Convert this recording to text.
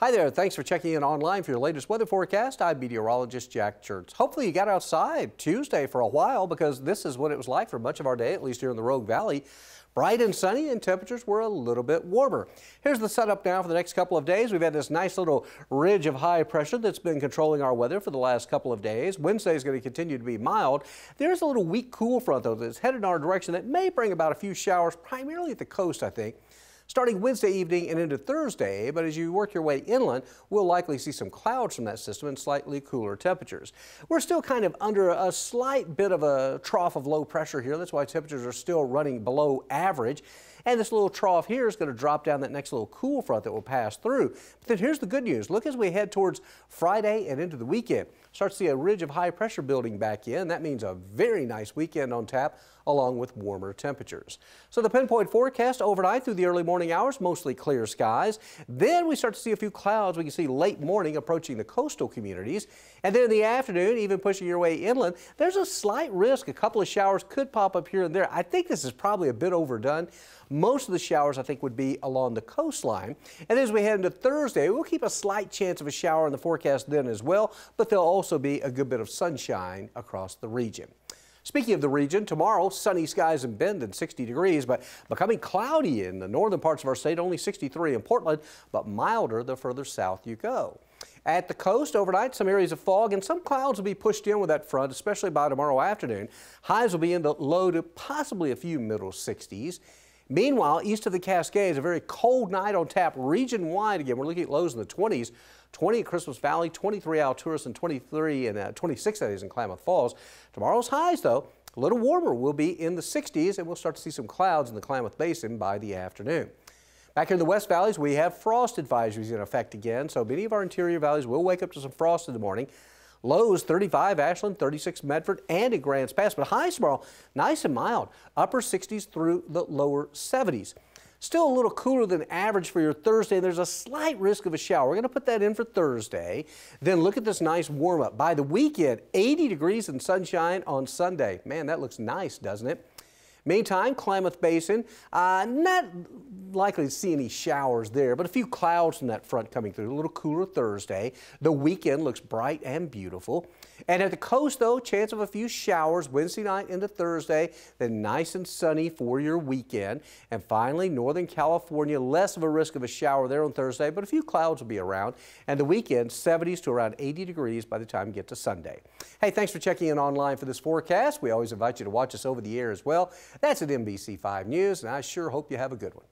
Hi there, thanks for checking in online for your latest weather forecast. I'm meteorologist Jack Church. Hopefully you got outside Tuesday for a while because this is what it was like for much of our day, at least here in the Rogue Valley. Bright and sunny and temperatures were a little bit warmer. Here's the setup now for the next couple of days. We've had this nice little ridge of high pressure that's been controlling our weather for the last couple of days. Wednesday is going to continue to be mild. There's a little weak cool front though that's headed in our direction that may bring about a few showers primarily at the coast I think starting Wednesday evening and into Thursday, but as you work your way inland, we'll likely see some clouds from that system and slightly cooler temperatures. We're still kind of under a slight bit of a trough of low pressure here. That's why temperatures are still running below average. And this little trough here is going to drop down that next little cool front that will pass through. But then here's the good news. Look as we head towards Friday and into the weekend. Start to see a ridge of high pressure building back in. That means a very nice weekend on tap along with warmer temperatures. So the pinpoint forecast overnight through the early morning hours, mostly clear skies. Then we start to see a few clouds. We can see late morning approaching the coastal communities. And then in the afternoon, even pushing your way inland, there's a slight risk. A couple of showers could pop up here and there. I think this is probably a bit overdone. Most of the showers, I think, would be along the coastline. And as we head into Thursday, we'll keep a slight chance of a shower in the forecast then as well, but there'll also be a good bit of sunshine across the region. Speaking of the region, tomorrow sunny skies in Bend and 60 degrees, but becoming cloudy in the northern parts of our state, only 63 in Portland, but milder the further south you go. At the coast overnight, some areas of fog and some clouds will be pushed in with that front, especially by tomorrow afternoon. Highs will be in the low to possibly a few middle 60s. Meanwhile, east of the Cascades, a very cold night on tap region wide. Again, we're looking at lows in the 20s. 20 at Christmas Valley, 23 Alturas, and 23 and uh, 26 that is in Klamath Falls. Tomorrow's highs, though, a little warmer. We'll be in the 60s, and we'll start to see some clouds in the Klamath Basin by the afternoon. Back here in the West Valleys, we have frost advisories in effect again, so many of our interior valleys will wake up to some frost in the morning. Lows 35 Ashland, 36 Medford, and in Grants Pass. But highs tomorrow, nice and mild. Upper 60s through the lower 70s. Still a little cooler than average for your Thursday. There's a slight risk of a shower. We're going to put that in for Thursday. Then look at this nice warm up. By the weekend, 80 degrees and sunshine on Sunday. Man, that looks nice, doesn't it? Meantime, Klamath Basin, uh, not likely to see any showers there, but a few clouds from that front coming through. A little cooler Thursday. The weekend looks bright and beautiful. And at the coast, though, chance of a few showers Wednesday night into Thursday, then nice and sunny for your weekend. And finally, Northern California, less of a risk of a shower there on Thursday, but a few clouds will be around. And the weekend, 70s to around 80 degrees by the time you get to Sunday. Hey, thanks for checking in online for this forecast. We always invite you to watch us over the air as well. That's at NBC5 News, and I sure hope you have a good one.